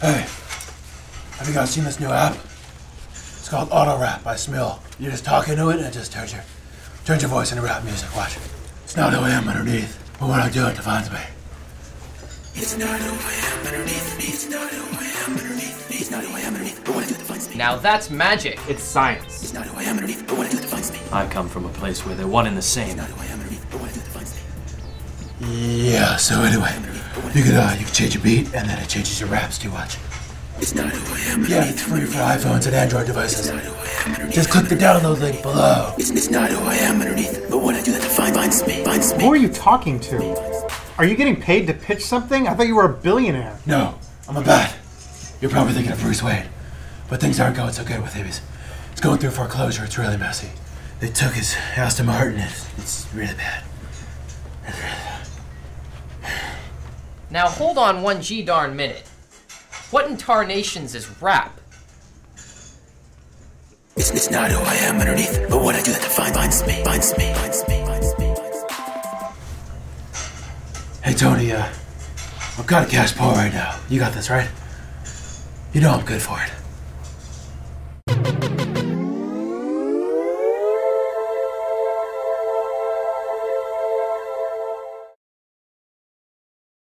Hey, have you guys seen this new app? It's called Auto Rap by Smule. You just talk into it and it just turns your turns your voice into rap music. Watch. It's not who I am underneath, but when I do it defines me. It's not who I am underneath. It's not who I am underneath. It's not who I am underneath, but when I do it defines me. Now that's magic. It's science. It's not who I am underneath, but when I do it defines me. I come from a place where they're one and the same. Not who I am underneath, but when I do it defines me. Yeah. So anyway, you can uh, you could change your beat and then it changes your raps. Do you watch? It's not who I am. Yeah, it's free for iPhones and Android devices. It's not who I am underneath. Just click the download link below. It's, it's not who I am underneath, but when I do that, defines me. Finds me. Who are you talking to? Are you getting paid to pitch something? I thought you were a billionaire. No, I'm a bat. You're probably thinking of Bruce Wayne, but things aren't going so good with him. He's, he's going through foreclosure. It's really messy. They took his Aston Martin. It's, it's really bad. It's really bad. Now hold on one G darn minute. What in tarnations is rap? It's, it's not who I am underneath, but what I do that defines finds me, finds me, finds me, finds me. Hey Tony, uh, I've got a cash pool right now. You got this, right? You know I'm good for it.